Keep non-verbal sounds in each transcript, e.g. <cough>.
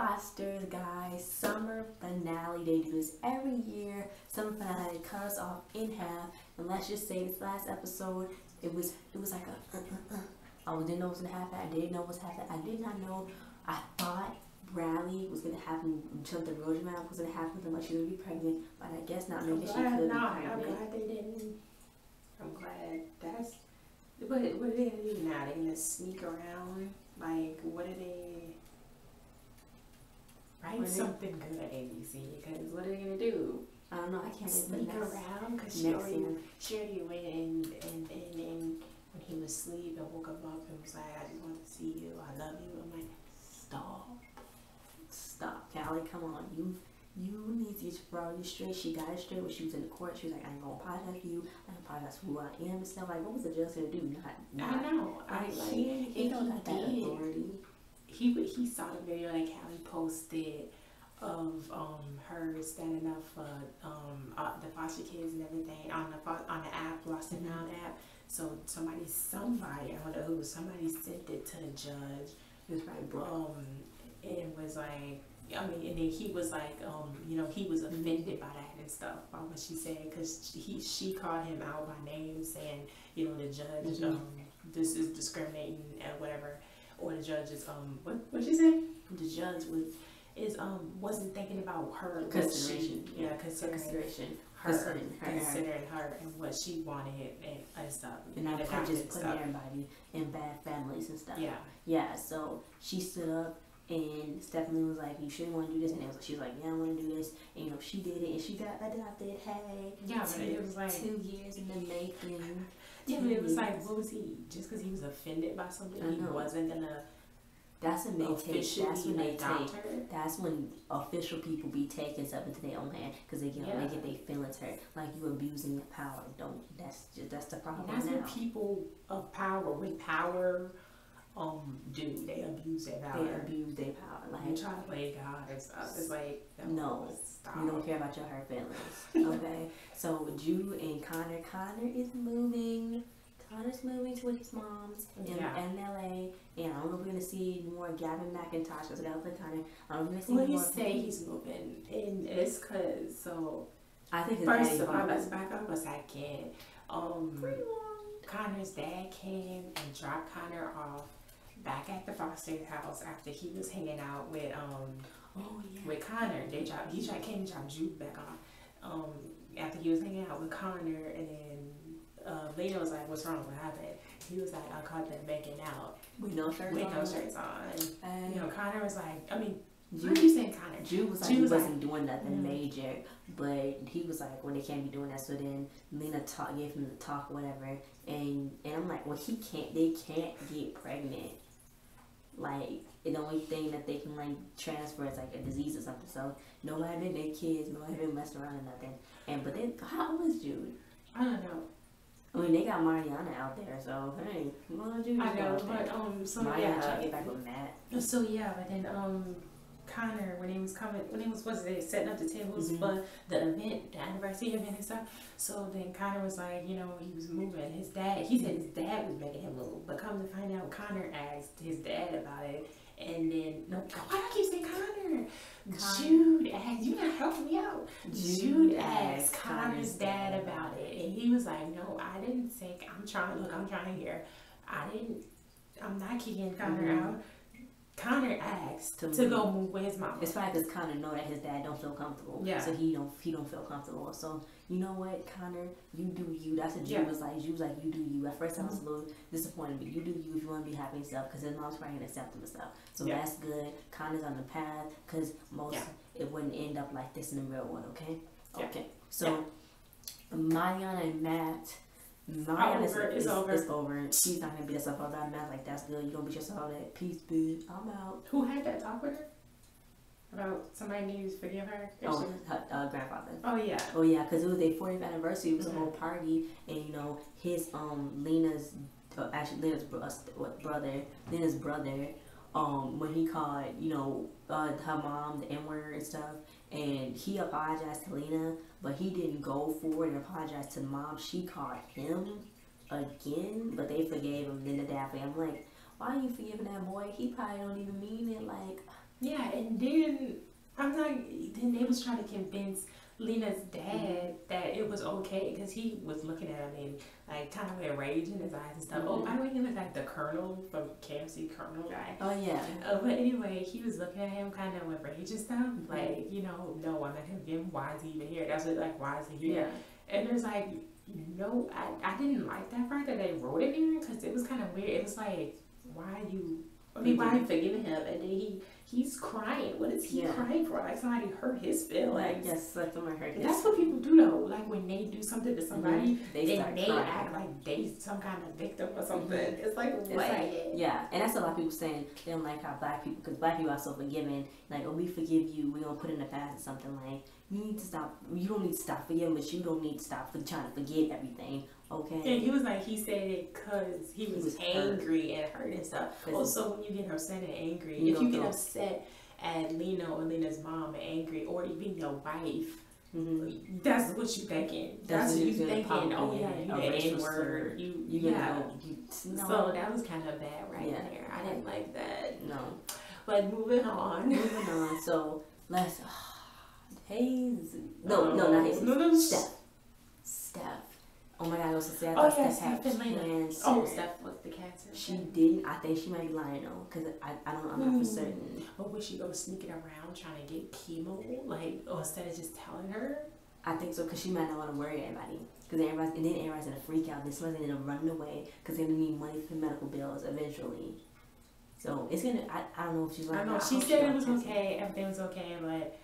Foster guys summer finale. They do this every year. Summer finale they cut off in half. And let's just say this last episode, it was it was like a. Uh, uh, uh. I didn't know what was gonna happen. I didn't know what was happening. I did not know. I thought Brallie was gonna happen. Something real dramatic was gonna happen with her. Like she was gonna be pregnant, but I guess not. Maybe she could be pregnant. I'm glad they didn't. I'm glad that's. What what are they gonna do now? They gonna sneak around? Like what are they? Something good, at ABC. Because what are they gonna do? I don't know. I can't sneak around because she already she already went and and and, and when he was asleep and woke him up and was like, I just want to see you. I love you. I'm like, stop, stop, Callie. Come on, you. You need to get your priorities straight. She got it straight when she was in the court. She was like, I ain't gonna apologize to you. I apologize for who I am and stuff. Like, what was the judge gonna do? Not, not I know. I like, he, he don't got that. He he saw the video that Callie posted of um, her standing up for um, uh, the foster kids and everything on the on the app, Lost and Found app. So somebody, somebody, I don't know who, somebody sent it to the judge. It was probably um, and it was like, I mean, and then he was like, um, you know, he was offended by that and stuff by what she said because he she called him out by name, saying, you know, the judge, mm-hmm. um, this is discriminating and whatever, or the judge is, um, what what she say? The judge was is um wasn't thinking about her consideration. She, yeah, considering consideration. Her, considering her, considering her and what she wanted and, and stuff. And not just putting everybody in bad families and stuff. Yeah. Yeah. So she stood up and Stephanie was like, "You shouldn't want to do this," and it was, she was like, "Yeah, I want to do this." And you know, she did it, and she got adopted. Hey, yeah, two, it was like two years in the making. Yeah, but it was like, what was he? Just because he was offended by something, he wasn't gonna that's when they take. That's when they take. That's when official people be taking stuff into their own hand because they get yeah. they get their feelings hurt. Like you abusing your power. Don't. That's just that's the problem. That's now. what people of power with power um do. They abuse their power. They abuse their power. Like you try to play God stuff. It's like no, stop. you don't care about your hurt feelings. Okay, <laughs> so Jude and Connor. Connor is moving Connor's moving to his mom's in, yeah. in LA, and I don't know if we're gonna see more Gavin MacIntosh. Because that was Connor. I don't know if we're gonna see well, more. Well, say he's moving, and it's cause so. I think first of all, let's back up a second. Um, Connor's dad came and dropped Connor off back at the foster house after he was hanging out with um oh, yeah. with Connor. They dropped he tried came and dropped Jude back off. Um, after he was hanging out with Connor and then uh, Lena was like, "What's wrong? What happened?" He was like, "I caught them making out with no shirts with on. no shirts on." And you know, Connor was like, "I mean." Jude, you saying Connor? Jude was like Jude he was wasn't like, doing nothing mm-hmm. major, but he was like, "Well, they can't be doing that." So then Lena talk, gave him the talk, whatever, and and I'm like, "Well, he can't. They can't get pregnant. Like the only thing that they can like transfer is like a disease or something. So no been their kids, nobody been messing around or nothing. And but then how old is Jude? I don't know. I mean, they got Mariana out there, so hey, what you I know, but um, so Mariana yeah, get back with Matt. So yeah, but then um, Connor when he was coming, when he was was it setting up the tables mm-hmm. for the event, the anniversary event and stuff. So then Connor was like, you know, he was moving. His dad, he said his dad was making him move, but come to find out, Connor asked his dad about it, and then no, why do I keep saying Connor? Jude asked, you gotta help me out. Jude, Jude asked Connor's dad about it, and he was like, no, I didn't say. I'm trying. Look, I'm trying here. I didn't. I'm not kicking Connor mm-hmm. out. Connor asked to, to go move with his mom. It's probably because Connor know that his dad don't feel comfortable. Yeah. So he don't he don't feel comfortable. So you know what, Connor, you do you. That's what Jude yeah. was like. Jude was like, you do you. At first I was mm-hmm. a little disappointed, but you do you if you want to be happy stuff. Because his mom's probably gonna accept him and stuff. So yeah. that's good. Connor's on the path. Because most yeah. it wouldn't end up like this in the real world. Okay. Okay. So Mariana and Matt Over, is, over. It's over. She's not gonna beat herself up that math like that's good. You don't beat yourself up that peace, bitch. I'm out. Who had that talk with her? About somebody needs to forgive her? Oh, her uh, grandfather. Oh yeah. Oh yeah, because it was their 40th anniversary. It was mm-hmm. a whole party, and you know his um Lena's uh, actually Lena's bro- uh, brother, Lena's brother, um when he called you know uh, her mom the N word and stuff, and he apologized to Lena, but he didn't go forward and apologize to the mom. She called him again, but they forgave him. Then the dad, I'm like, why are you forgiving that boy? He probably don't even mean it. Like, Yeah, and then I'm like, then they was trying to convince Lena's dad that it was okay because he was looking at him and like kind of with rage in his eyes and stuff. Mm-hmm. Oh, by the way, he looked like the Colonel from KFC Colonel guy. Oh yeah. Uh, but anyway, he was looking at him kind of with rage and stuff. Mm-hmm. Like you know, no, I'm not gonna give him. Why is he even here? That's what, like why is he here? Yeah. And there's like, no, I I didn't like that part that they wrote it here because it was kind of weird. It was like, why are you? I mean, why are you forgiving him? And then he he's crying. What is he yeah. crying for? Like somebody hurt his feelings. Yes, like someone hurt his That's what people do though. Like when they do something to somebody, mm-hmm. they, they, they act like they some kind of victim or something. Mm-hmm. It's like, it's like yeah, and that's a lot of people saying they don't like how black people, because black people are so forgiving. Like, oh, we forgive you. We don't put in the past or something like. You need to stop. You don't need to stop forgiving, but you don't need to stop for trying to forget everything. Okay. And he was like, he said it because he, he, was, angry hurt. and hurt and stuff. Also, when you get upset and angry, you if you get upset at Lena or Lena's mom and angry, or even your wife, mm-hmm. that's what you thinking. That's, that's what you thinking. Oh yeah, you the N word. You, you yeah. You, no. So that was kind of bad right yeah. there. I didn't like that. No. But moving on. moving on. So let's. <sighs> Hey, no, <laughs> no, not Hazel. No, no. Steph. Oh my god, I was to say I thought oh, yeah, Steph had cancer. Oh, Steph was the cancer. She didn't. I think she might be lying though, because I, I don't know. I'm not for hmm. certain. But was she go sneaking around trying to get chemo, like, or instead of just telling her? I think so, because she might not want to worry everybody. Because everybody's, and then everybody's gonna freak out. This one's gonna run away because they're gonna need money for medical bills eventually. So it's gonna. I, I don't know if she's like. I know. She said it was okay. Everything was okay, but.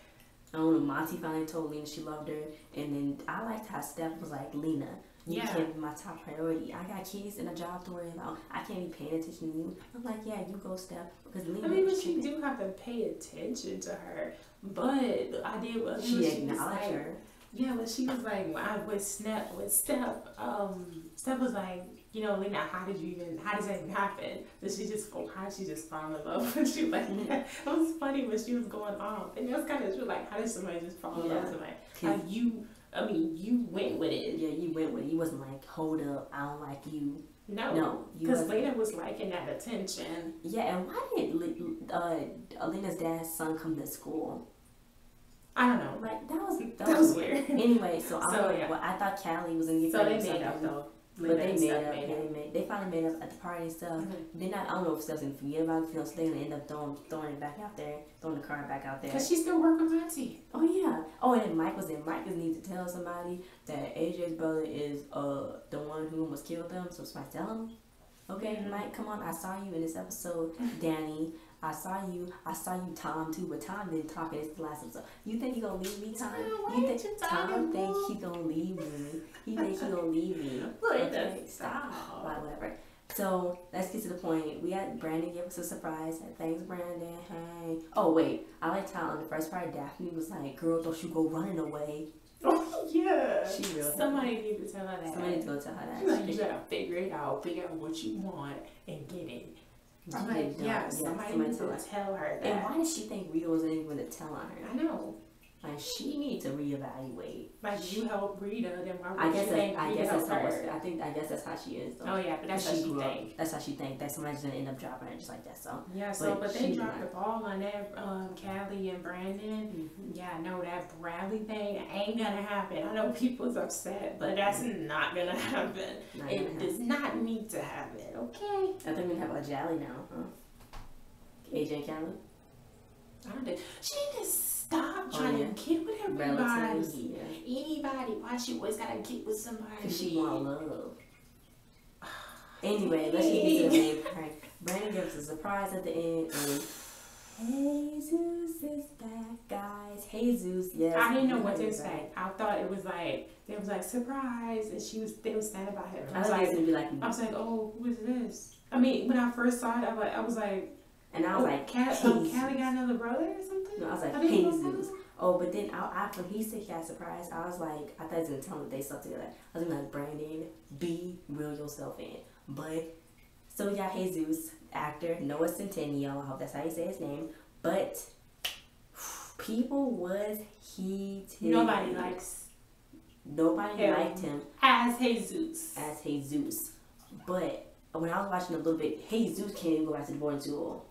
I don't know. Monte finally told Lena she loved her, and then I liked how Steph was like, Lena, you yeah. can't be my top priority. I got kids and a job to worry about. I can't be paying attention to you. I'm like, yeah, you go Steph because Lena. I mean, but you do have to pay attention to her. But I did. What she, she acknowledged like, her. Yeah, but she was like, I with Snap with Steph. Um, Steph was like, you know, Lena, how did you even? How does that even happen? Did she just how did she just fall in love? <laughs> she was like, yeah. it was funny when she was going off, and it was kind of true. Like, how did somebody just fall in yeah. love with somebody? How you I mean, you went with it. Yeah, you went with it. You wasn't like, hold up, I don't like you. No, no, because Lena was liking that attention. Yeah, and why did uh, Alina's dad's son come to school? I don't know. Like that was that, <laughs> that was, was weird. Anyway, so, <laughs> so I, yeah. well, I thought Callie was in the. so they made up though. But they made up. Made they made. They finally made up at the party and stuff. Mm-hmm. Then I, I don't know if Steph's gonna forget about it. You know, so they're gonna end up throwing throwing it back out there, throwing the car back out there. Cause she's still working with Auntie. Oh yeah. Oh, and then Mike was in. Mike just needs to tell somebody that AJ's brother is uh the one who almost killed them. So somebody tell him. Okay, mm-hmm. Mike, come on. I saw you in this episode, Danny. I saw you. I saw you, Tom, too. But Tom didn't talk in this last episode. You think he gonna leave me, Tom? You think Tom think he gonna leave me? He think he gonna leave me? <laughs> okay, stop. Like, whatever. So let's get to the point. We had Brandon give us a surprise. Thanks, Brandon. Hey. Oh wait, I like how in the first part Daphne was like, "Girl, don't you go running away." <laughs> Oh yeah. She real. Somebody need to tell her that. Somebody need to go tell her that. Like, you gotta figure it out. Figure out what you want and get it. I'm like, yeah, somebody, needs to tell her that. And why did she think Rita wasn't even going to tell on her? I know. Like she needs to reevaluate. Like you help Rita, then why would I guess you think I guess that's how I think I guess that's how she is. Though. Oh yeah, but that's how she, she think. That's how she think that somebody's gonna end up dropping her just like that. So yeah, so but, but they dropped the ball on that um, Callie and Brandon. Mm-hmm. Yeah, no, that Brallie thing ain't gonna happen. I know people's upset, but that's mm-hmm. not gonna <laughs> happen. Not it gonna does happen. not need to happen. Okay. I think we have a Jolly now, huh? AJ and Callie. I don't know. She just Stop oh, trying yeah. to get with everybody. Yeah. Anybody. Why she always gotta get with somebody? Cause she want love. <sighs> anyway, let's get into the main part. Brandon gives a surprise at the end and Jesus is back, guys. Hey Jesus, yes. I didn't know what to expect. I thought it was like it was like surprise, and she was they was standing about him. I, I was like, be like, I was like, oh, who is this? I mean, when I first saw it, I was like, I was like and I was oh, like, Cat, um, Callie got another brother or something? No, I was like, Jesus. Oh, but then I, after he said he got surprised, I was like, I thought he was gonna tell him that they stuck together. I was like, Brandon, be real yourself in. But so we got Jesus, actor Noah Centineo. I hope that's how you say his name. But people was heated. Nobody likes. Nobody him liked him as Jesus. As Jesus, but when I was watching a little bit, Jesus can't even go back to the boarding school.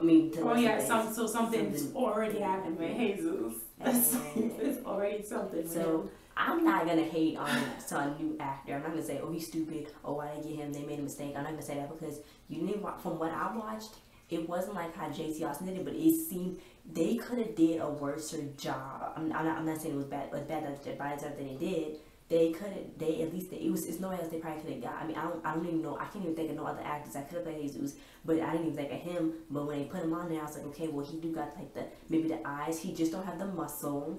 I mean, oh yeah, some so something's something already happened with Jesus. <laughs> it's already something. So I'm not gonna hate on some new actor. I'm not gonna say, oh, he's stupid. Oh, why they get him? They made a mistake. I'm not gonna say that because you need from what I watched, it wasn't like how Jake T. Austin did it, but it seemed they could have did a worse job. I'm, I'm, not, I'm not saying it was bad, it was bad that the they did. They couldn't. they at least, they, it was, it's no way else they probably could have got. I mean, I don't, I don't even know, I can't even think of no other actors I could have played Jesus, but I didn't even think of him. But when they put him on there, I was like, okay, well, he do got like the, maybe the eyes, he just don't have the muscle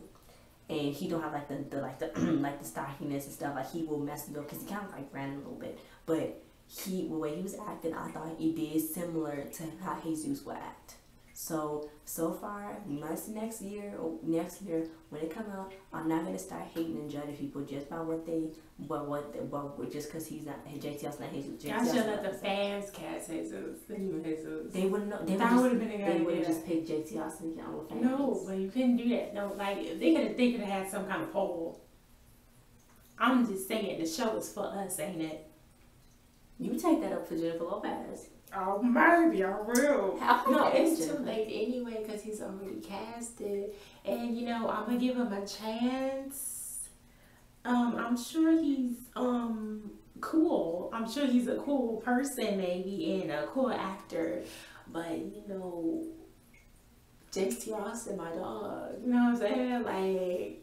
and he don't have like the, the like the <clears throat> like the stockiness and stuff. Like he will mess you up because he kind of like ran a little bit, but he the way he was acting, I thought he did similar to how Jesus would act. So so far, next next year or next year when it come out, I'm not gonna start hating and judging people just by what they but what what just because he's not JTL's not Jesus. I should let the fans cast Jesus, the new Jesus. They wouldn't know. They that would have been a good They would have just picked Jake T. Austin on fans. No, but you couldn't do that. No, like they could have they could have had some kind of poll. I'm just saying the show is for us, ain't it? You take that up for Jennifer Lopez. Oh, maybe I will. no, it's anyway because he's already casted, and you know I'm gonna give him a chance. Um, I'm sure he's um cool. I'm sure he's a cool person, maybe, and a cool actor. But you know, Jake T. Austin, my dog. You know what I'm saying? Like.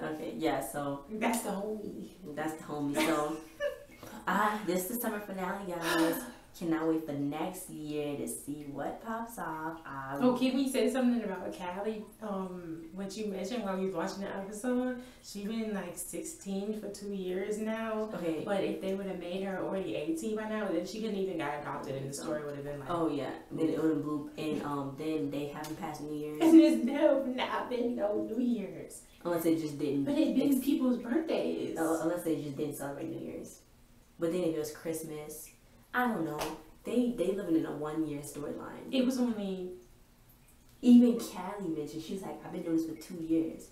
Okay. Yeah. So. That's the homie. That's the homie. So. <laughs> ah, this is the summer finale, guys. Cannot wait for next year to see what pops off. Um, oh, can we say something about Callie? Um, what you mentioned while we was watching the episode, she been like 16 for two years now. Okay. But if they would have made her already 18 by now, then she couldn't even got adopted, and the story would have been like. Oh yeah, then it would have blew, and um, then they haven't passed New Year's. And there's no not been no New Year's. Unless they just didn't. But it's been people's birthdays. Oh, unless they just didn't celebrate New Year's. But then if it was Christmas I don't know. They they living in a one year storyline. It was only. Even Callie mentioned she's like, I've been doing this for two years.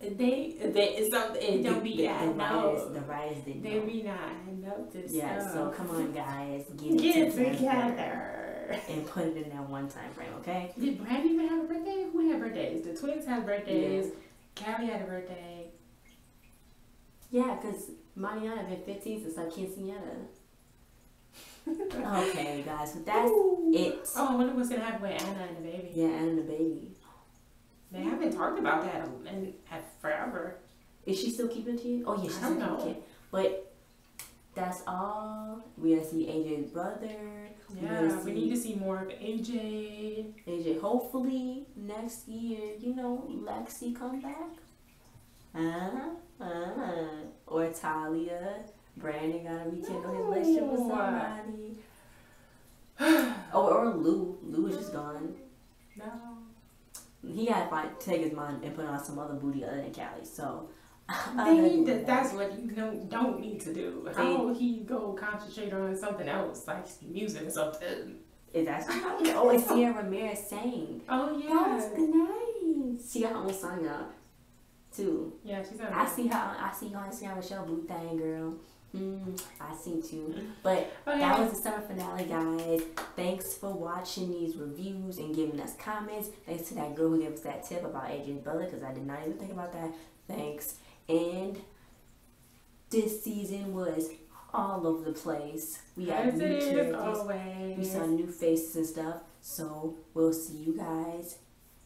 They they it's something don't be the, the, the writers the writers didn't they be not adding up this yeah stuff. so come on guys <laughs> get it together, together and put it in that one time frame okay did Brad even have a birthday who had birthdays the twins had birthdays yeah. Callie had a birthday yeah because Mariana been 15 since I quinceanera. okay, guys, so that's Ooh. it. Oh, I wonder what's gonna happen with Anna and the baby. Yeah, Anna and the baby. They haven't talked about that in, forever. Is she still keeping to you? Oh yeah, she's still keeping it. But that's all. We gotta see AJ's brother. Yeah, we, we need to see more of AJ. AJ, hopefully next year, you know, Lexi come back. Uh-huh. Uh-huh. Or Talya. Brandon gotta rekindle his relationship with somebody. oh, or Lou. Lou is just gone. No. He had to find, take his mind and put on some other booty other than Callie. So. <laughs> They need to, that's what you don't, don't need to do. How will he go concentrate on something else, like music or something? Is that <laughs> Oh, it's Cierra Ramirez saying. Oh, yeah. That's nice. She her own song out too. Yeah, she's I see her. I see her on Instagram with your blue thing, girl. Mm, I see too. But oh, that was the summer finale, guys. Thanks for watching these reviews and giving us comments. Thanks to that girl who gave us that tip about AJ's brother because I did not even think about that. Thanks. And this season was all over the place. We got new characters. We saw new faces and stuff. So we'll see you guys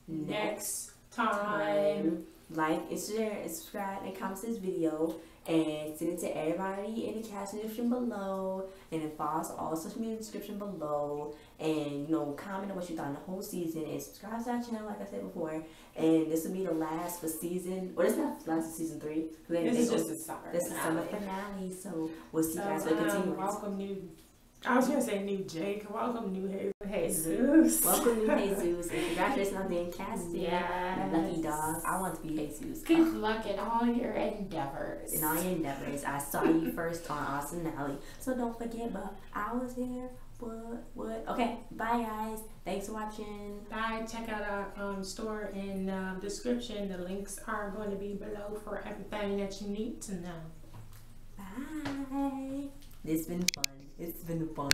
next, next time. time like and share and subscribe and comment this video and send it to everybody in the cast description below and then follow us all social media description below and you know comment on what you thought in the whole season and subscribe to our channel like I said before and this will be the last for season or this is not last of season three this is just the summer this is summer finale so we'll see you guys so, for the um, welcome new I was gonna say new Jake. Welcome new Jesus. Welcome new Jesus. <laughs> And congratulations on being casted. Yeah. Lucky dog. I want to be Jesus. Good luck in all your endeavors. In all your endeavors. I saw you first on Austin & Ally. So don't forget, but I was there. What? What? Okay. Bye, guys. Thanks for watching. Bye. Check out our um, store in the uh, description. The links are going to be below for everything that you need to know. Bye. This has been fun. It's been fun.